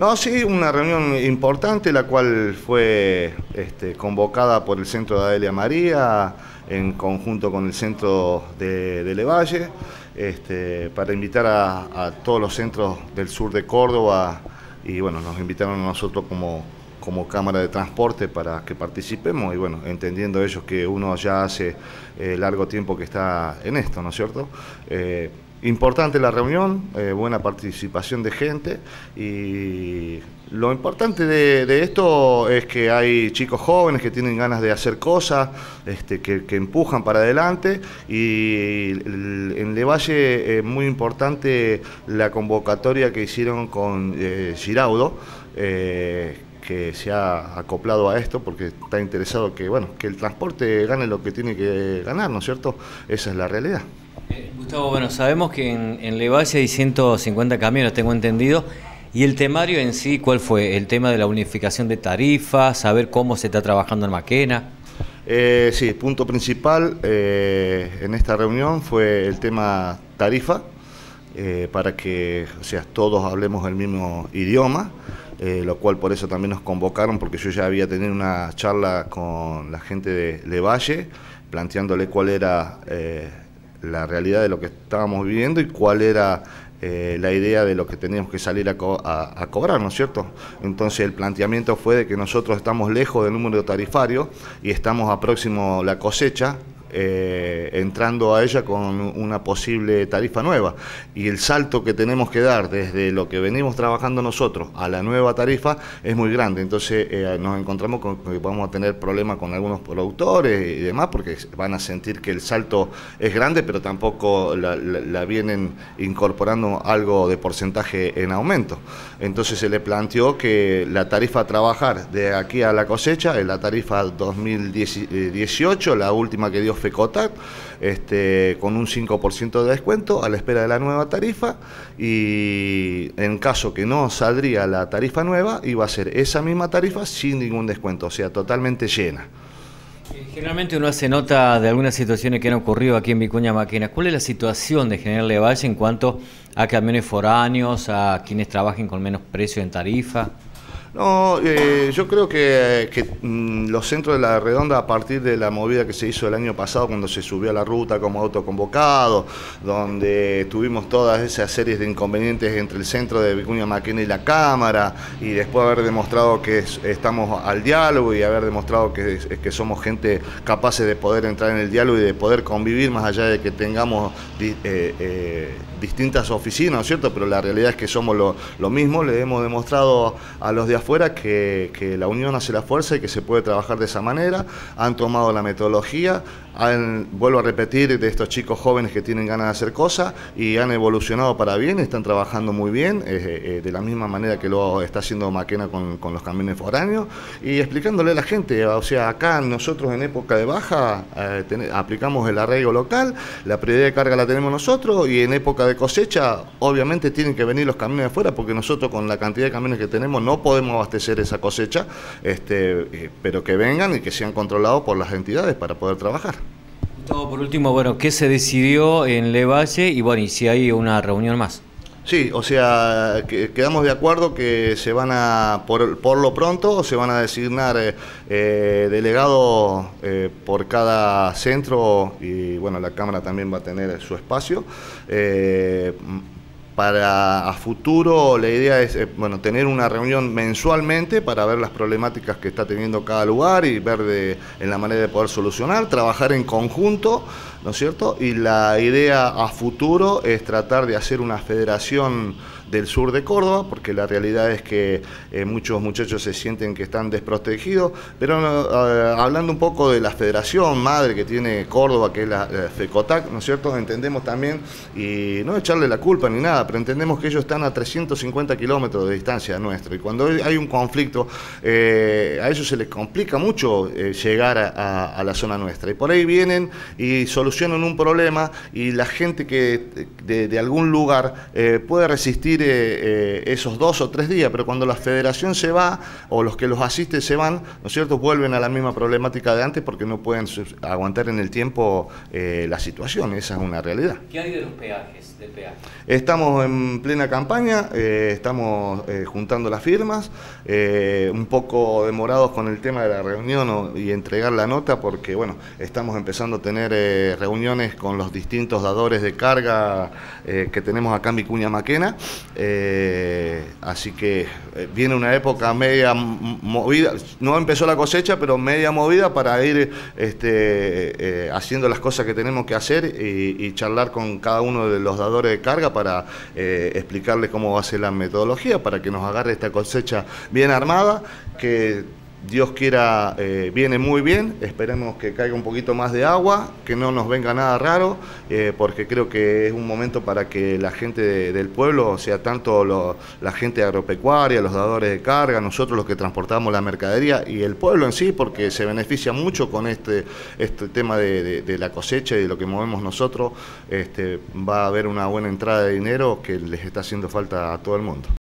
No, sí, una reunión importante, la cual fue este, convocada por el Centro de Adelia María en conjunto con el Centro de, Levalle, este, para invitar a, todos los centros del sur de Córdoba y bueno, nos invitaron a nosotros como, como Cámara de Transporte para que participemos y bueno, entendiendo ellos que uno ya hace eh, largo tiempo que está en esto, ¿no es cierto? Eh, Importante la reunión, eh, buena participación de gente y lo importante de, esto es que hay chicos jóvenes que tienen ganas de hacer cosas, este, que, empujan para adelante y en Levalle es muy importante la convocatoria que hicieron con eh, Giraudo. Eh, que se ha acoplado a esto porque está interesado que bueno que el transporte gane lo que tiene que ganar, ¿no es cierto? Esa es la realidad. Eh, bueno, sabemos que en, Levalle hay 150 camiones, tengo entendido. ¿Y el temario en sí cuál fue? ¿El tema de la unificación de tarifas? ¿Saber cómo se está trabajando en Maquena? Eh, sí, punto principal eh, en esta reunión fue el tema tarifa, eh, para que o sea, todos hablemos el mismo idioma, lo cual por eso también nos convocaron, porque yo ya había tenido una charla con la gente de Levalle, planteándole cuál era la realidad de lo que estábamos viviendo y cuál era eh, la idea de lo que teníamos que salir a, cobrar, ¿no es cierto? Entonces el planteamiento fue de que nosotros estamos lejos del número tarifario y estamos a próximo la cosecha, eh, entrando a ella con una posible tarifa nueva. Y el salto que tenemos que dar desde lo que venimos trabajando nosotros a la nueva tarifa es muy grande. Entonces eh, nos encontramos con que vamos a tener problemas con algunos productores y demás, porque van a sentir que el salto es grande, pero tampoco la, vienen incorporando algo de porcentaje en aumento. Entonces se le planteó que la tarifa a trabajar de aquí a la cosecha es la tarifa 2018, la última que dio FECOTAC, este, con un 5% de descuento a la espera de la nueva tarifa y en caso que no saldría la tarifa nueva, iba a ser esa misma tarifa sin ningún descuento, o sea, totalmente llena. Eh, generalmente uno hace nota de algunas situaciones que han ocurrido aquí en Vicuña Maquena. ¿Cuál es la situación de General Levalle en cuanto a camiones foráneos, a quienes trabajen con menos precio en tarifa? No, eh, yo creo que, mm, los centros de la redonda, a partir de la movida que se hizo el año pasado, cuando se subió a la ruta como autoconvocado, donde tuvimos todas esas series de inconvenientes entre el centro de Vicuña Maquena y la Cámara, y después haber demostrado que estamos al diálogo y haber demostrado que, somos gente capaces de poder entrar en el diálogo y de poder convivir más allá de que tengamos eh, eh, distintas oficinas, ¿cierto? Pero la realidad es que somos lo, lo mismo, le hemos demostrado a los de afuera que, que, la unión hace la fuerza y que se puede trabajar de esa manera, han tomado la metodología, vuelvo a repetir, de estos chicos jóvenes que tienen ganas de hacer cosas y han evolucionado para bien, están trabajando muy bien, eh, eh, de la misma manera que lo está haciendo Maquena con, con, los camiones foráneos. Y explicándole a la gente, o sea, acá nosotros en época de baja eh, aplicamos el arraigo local, la prioridad de carga la tenemos nosotros y en época de cosecha obviamente tienen que venir los camiones de afuera porque nosotros con la cantidad de camiones que tenemos no podemos abastecer esa cosecha, este, pero que vengan y que sean controlados por las entidades para poder trabajar. por último, bueno, ¿qué se decidió en Levalle y bueno, y si hay una reunión más? Sí, o sea, quedamos de acuerdo que se van a, por, por lo pronto, se van a designar eh, eh, delegados eh, por cada centro y bueno, la Cámara también va a tener su espacio para a futuro la idea es eh, bueno, tener una reunión mensualmente para ver las problemáticas que está teniendo cada lugar y ver de, en la manera de poder solucionar, trabajar en conjunto, ¿no es cierto? Y la idea a futuro es tratar de hacer una federación del sur de Córdoba, porque la realidad es que eh, muchos muchachos se sienten que están desprotegidos, pero eh, hablando un poco de la federación madre que tiene Córdoba, que es la, FECOTAC, ¿no es cierto? Entendemos también, y no echarle la culpa ni nada, pero entendemos que ellos están a 350 kilómetros de distancia nuestra, y cuando hay un conflicto, eh, a ellos se les complica mucho llegar a, la zona nuestra, y por ahí vienen y solucionan un problema, y la gente que de, de algún lugar puede resistir ir eh, esos dos o tres días, pero cuando la federación se va o los que los asisten se van, ¿no es cierto?, vuelven a la misma problemática de antes porque no pueden aguantar en el tiempo la situación, esa es una realidad. ¿Qué hay de los peajes? Estamos en plena campaña, estamos juntando las firmas, un poco demorados con el tema de la reunión y entregar la nota porque, bueno, estamos empezando a tener reuniones con los distintos dadores de carga eh, que tenemos acá en Vicuña Maquena. Eh, así que eh, viene una época media movida, no empezó la cosecha, pero media movida para ir este, haciendo las cosas que tenemos que hacer y, charlar con cada uno de los dadores de carga para explicarle cómo va a ser la metodología, para que nos agarre esta cosecha bien armada, que Dios quiera, eh, viene muy bien, esperemos que caiga un poquito más de agua, que no nos venga nada raro, eh, porque creo que es un momento para que la gente del pueblo, o sea, tanto la gente agropecuaria, los dadores de carga, nosotros los que transportamos la mercadería y el pueblo en sí, porque se beneficia mucho con este, este tema de, la cosecha y de lo que movemos nosotros, este, va a haber una buena entrada de dinero que les está haciendo falta a todo el mundo.